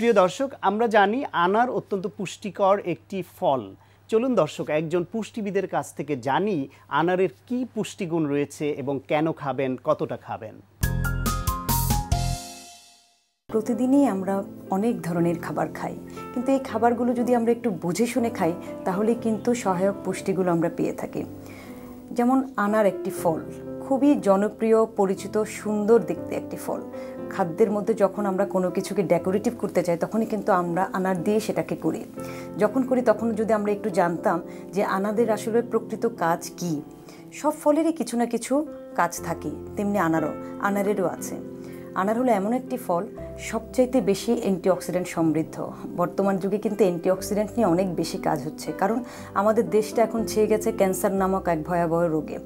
প্রিয় দর্শক, আমরা জানি আনার অত্যন্ত পুষ্টিকর একটি ফল। চলুন দর্শক, একজন পুষ্টিবিদের কাছ থেকে জানি আনারের কি পুষ্টিগুণ রয়েছে এবং কেন খাবেন, কতটা খাবেন। প্রতিদিনই আমরা অনেক ধরনের খাবার খাই। কিন্তু এই খাবারগুলো যদি আমরা একটু বুঝে শুনে খাই তাহলে কিন্তু সহায়ক পুষ্টিগুলো আমরা পেয়ে থাকি। যেমন আনার একটি ফল। খুবই জনপ্রিয়, পরিচিত, সুন্দর দেখতে একটি ফল। খাদ্যের মধ্যে যখন আমরা কোনো কিছুকে ডেকোরেটিভ করতে চাই, তখনই কিন্তু আমরা আনার দিয়ে সেটাকে করি। যখন করি, তখন যদি আমরা একটু জানতাম যে আনাদের আসলে প্রকৃত কাজ কি, সব ফলেরই কিছু না কিছু কাজ থাকে, তেমনি আনারও, আনারেরও আছে। আনার হলো এমন একটি ফল, সবচাইতে বেশি অ্যান্টিঅক্সিডেন্ট সমৃদ্ধ। বর্তমান যুগে কিন্তু অ্যান্টিঅক্সিডেন্ট নিয়ে অনেক বেশি কাজ হচ্ছে, কারণ আমাদের দেশটা এখন ছেয়ে গেছে ক্যান্সার নামক এক ভয়াবহ রোগে।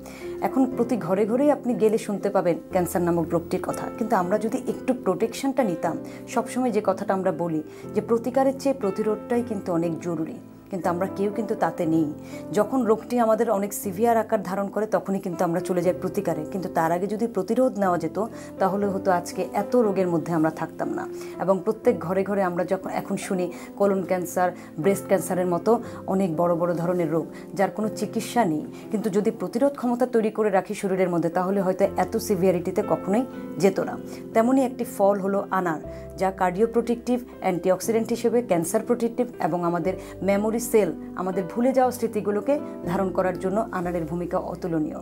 এখন প্রতি ঘরে ঘরেই আপনি গেলে শুনতে পাবেন ক্যান্সার নামক রোগটির কথা। কিন্তু আমরা যদি একটু প্রোটেকশনটা নিতাম, সবসময় যে কথাটা আমরা বলি, যে প্রতিকারের চেয়ে প্রতিরোধটাই কিন্তু অনেক জরুরি। কিন্তু আমরা কেউ কিন্তু তাতে নেই। যখন রোগটি আমাদের অনেক সিভিয়ার আকার ধারণ করে, তখনই কিন্তু আমরা চলে যাই প্রতিকারে। কিন্তু তার আগে যদি প্রতিরোধ নেওয়া যেত, তাহলে হতো আজকে এত রোগের মধ্যে আমরা থাকতাম না। এবং প্রত্যেক ঘরে ঘরে আমরা যখন এখন শুনি কোলন ক্যান্সার, ব্রেস্ট ক্যান্সারের মতো অনেক বড় বড় ধরনের রোগ, যার কোনো চিকিৎসা নেই। কিন্তু যদি প্রতিরোধ ক্ষমতা তৈরি করে রাখি শরীরের মধ্যে, তাহলে হয়তো এত সিভিয়ারিটিতে কখনোই যেত না। তেমনই একটি ফল হলো আনার, যা কার্ডিও প্রোটেক্টিভ, অ্যান্টিঅক্সিডেন্ট হিসেবে ক্যান্সার প্রোটেক্টিভ এবং আমাদের মেমোরি সেল আমাদের ভুলে যাওয়া স্মৃতিগুলোকে ধারণ করার জন্য আনারের ভূমিকা অতুলনীয়।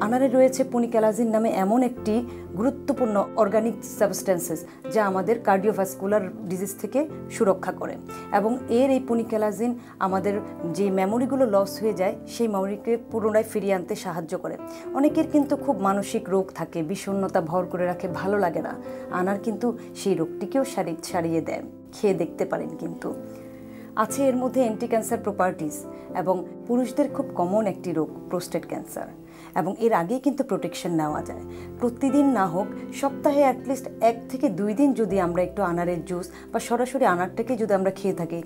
আনারে রয়েছে পুনিক্যালাজিন নামে এমন একটি গুরুত্বপূর্ণ অর্গানিক সাবস্টেন্সেস যা আমাদের কার্ডিওভাস্কুলার ডিজিজ থেকে সুরক্ষা করে এবং এর এই পুনিক্যালাজিন আমাদের যে মেমোরিগুলো লস হয়ে যায়, সেই মেমোরিকে পুনরায় ফিরিয়ে আনতে সাহায্য করে। অনেকের কিন্তু খুব মানসিক রোগ থাকে, বিষণ্ণতা ভর করে রাখে, ভালো লাগে না। আনার কিন্তু সেই রোগটিকেও সারি, সারিয়ে দেয়। খেয়ে দেখতে পারেন কিন্তু। আছে এর মধ্যে অ্যান্টি ক্যান্সার প্রপার্টিস এবং পুরুষদের খুব কমন একটি রোগ প্রোস্টেট ক্যান্সার এবং এর আগেই কিন্তু প্রোটেকশন নেওয়া যায়। প্রতিদিন না হোক, সপ্তাহে অ্যাটলিস্ট এক থেকে দুই দিন যদি আমরা একটু আনারের জুস বা সরাসরি আনারটাকে যদি আমরা খেয়ে থাকি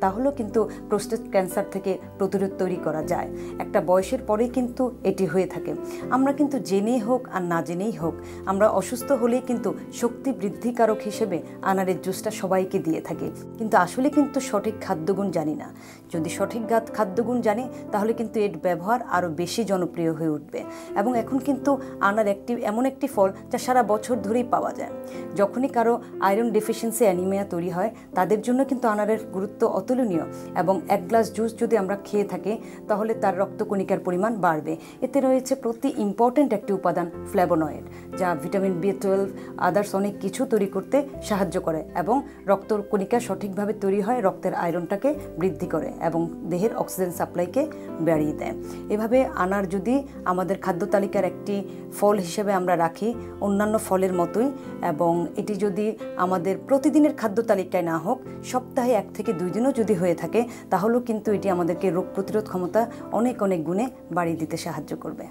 তাহলেও কিন্তু প্রোস্টেট ক্যান্সার থেকে প্রতিরোধ তৈরি করা যায়। একটা বয়সের পরেই কিন্তু এটি হয়ে থাকে। আমরা কিন্তু জেনেই হোক আর না জেনেই হোক, আমরা অসুস্থ হলেই কিন্তু শক্তি বৃদ্ধিকারক হিসেবে আনারের জুসটা সবাইকে দিয়ে থাকি। কিন্তু আসলে কিন্তু সঠিক খাদ্যগুণ জানি না। যদি সঠিক খাদ্যগুণ জানি, তাহলে কিন্তু এর ব্যবহার আরও বেশি জনপ্রিয় হয়ে উঠবে। এবং এখন কিন্তু আনার একটি, এমন একটি ফল যা সারা বছর ধরেই পাওয়া যায়। যখনই কারও আয়রন ডেফিসিয়েন্সি অ্যানিমিয়া তৈরি হয়, তাদের জন্য কিন্তু আনারের গুরুত্ব অতুলনীয় এবং এক গ্লাস জুস যদি আমরা খেয়ে থাকি, তাহলে তার রক্তকণিকার পরিমাণ বাড়বে। এতে রয়েছে প্রতি ইম্পর্ট্যান্ট একটি উপাদান ফ্ল্যাবোনয়েড যা ভিটামিন বি টুয়েলভ আদার্স অনেক কিছু তৈরি করতে সাহায্য করে এবং রক্তকণিকা সঠিকভাবে তৈরি হয় রক্তের আয়রনটাকে বৃদ্ধি করে এবং দেহের অক্সিজেন সাপ্লাইকে বাড়িয়ে দেয়। এভাবে আনার যদি আমাদের খাদ্য তালিকার একটি ফল হিসেবে আমরা রাখি, অন্যান্য ফলের মতোই এবং এটি যদি আমাদের প্রতিদিনের খাদ্য তালিকায় না হোক, সপ্তাহে এক থেকে দুই দিনও যদি হয়ে থাকে, তাহলেও কিন্তু এটি আমাদেরকে রোগ প্রতিরোধ ক্ষমতা অনেক অনেক গুণে বাড়িয়ে দিতে সাহায্য করবে।